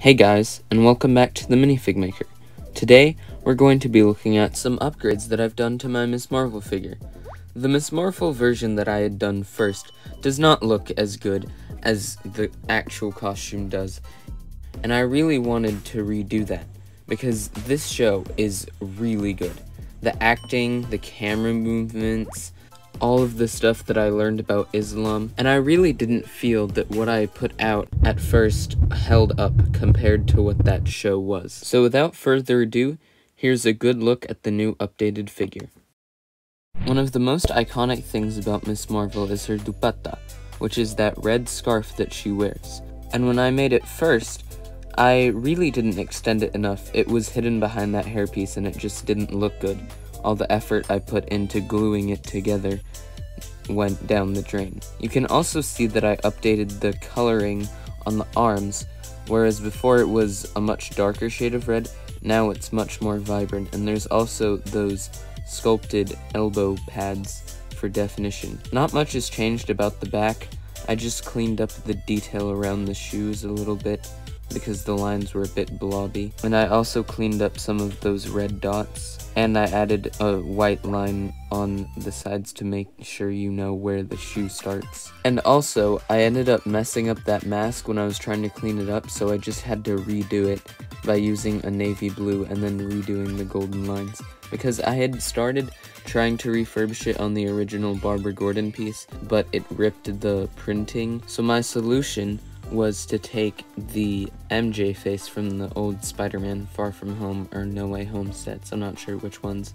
Hey guys, and welcome back to the Minifig Maker. Today, we're going to be looking at some upgrades that I've done to my Ms. Marvel figure. The Ms. Marvel version that I had done first does not look as good as the actual costume does, and I really wanted to redo that, because this show is really good. The acting, the camera movements, all of the stuff that I learned about Islam, and I really didn't feel that what I put out at first held up compared to what that show was. So without further ado, here's a good look at the new updated figure. One of the most iconic things about Ms. Marvel is her dupatta, which is that red scarf that she wears. And when I made it first, I really didn't extend it enough. It was hidden behind that hairpiece and it just didn't look good all the effort I put into gluing it together went down the drain. You can also see that I updated the coloring on the arms, whereas before it was a much darker shade of red, now it's much more vibrant, and there's also those sculpted elbow pads for definition. Not much has changed about the back, I just cleaned up the detail around the shoes a little bit, because the lines were a bit blobby. And I also cleaned up some of those red dots. And I added a white line on the sides to make sure you know where the shoe starts. And also, I ended up messing up that mask when I was trying to clean it up, so I just had to redo it by using a navy blue and then redoing the golden lines. Because I had started trying to refurbish it on the original Barbara Gordon piece, but it ripped the printing. So my solution was to take the MJ face from the old Spider-Man Far From Home or No Way Home sets, I'm not sure which ones,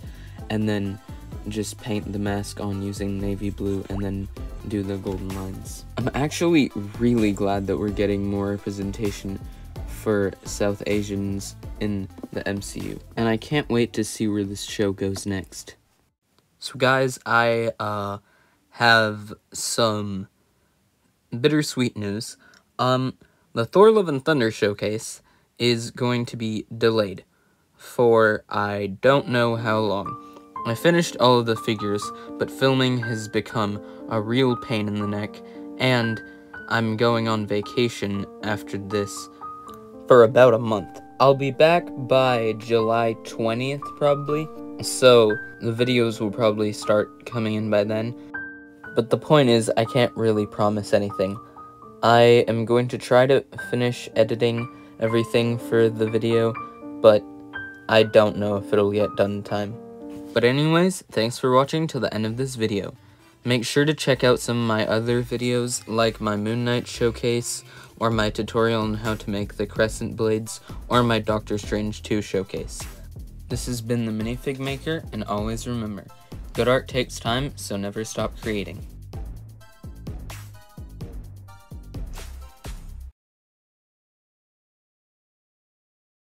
and then just paint the mask on using navy blue and then do the golden lines. I'm actually really glad that we're getting more representation for South Asians in the MCU, and I can't wait to see where this show goes next. So guys, I uh, have some bittersweet news. Um, the Thor Love and Thunder showcase is going to be delayed for I don't know how long. I finished all of the figures, but filming has become a real pain in the neck, and I'm going on vacation after this for about a month. I'll be back by July 20th, probably, so the videos will probably start coming in by then. But the point is, I can't really promise anything. I am going to try to finish editing everything for the video, but I don't know if it'll get done in time. But anyways, thanks for watching till the end of this video. Make sure to check out some of my other videos, like my Moon Knight showcase, or my tutorial on how to make the Crescent Blades, or my Doctor Strange 2 showcase. This has been the Minifig Maker, and always remember, good art takes time, so never stop creating.